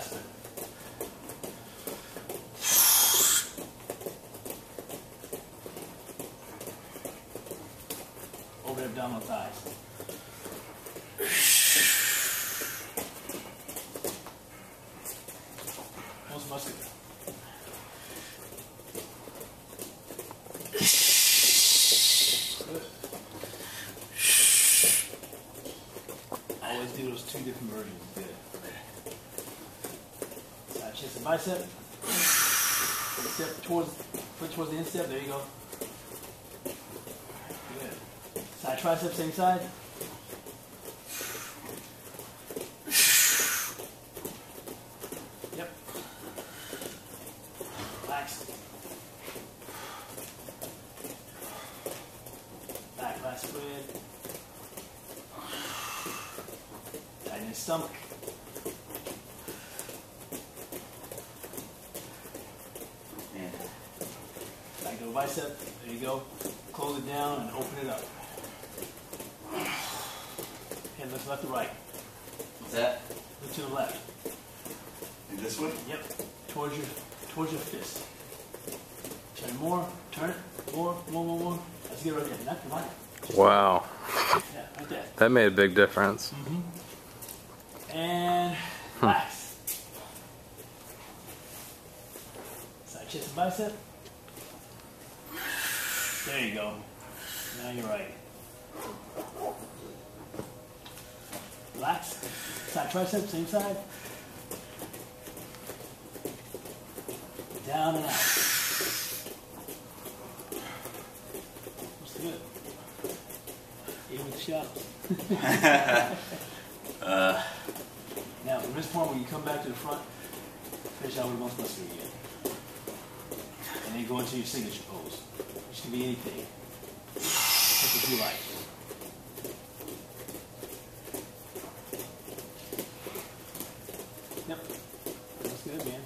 clasp it. Over the abdominal thighs. Most muscular. Good. Always do those two different versions. Good. Chest and bicep. Step towards, foot towards the instep. There you go. Good. Side tricep, same side. Yep. Relax. Back lat spread. Tighten your stomach. Man. Back to the bicep. There you go. Close it down and open it up. And look left to right. What's that? Look to the left. And this one? Yep. Towards your towards your fist. Turn more. Turn it. More. More. More. More. Let's get right there. Not the right. Wow. Yeah, right there. That made a big difference. Mm-hmm. And hmm. relax. Side chest and bicep. There you go. Now you're right. Relax. Side tricep, same side. Down and out. Looks good. Even with the. Uh, Now, from this point, when you come back to the front, finish out with the most muscular again. And then you go into your signature pose. Which can be anything. That's what you like. Yep. That's good, man.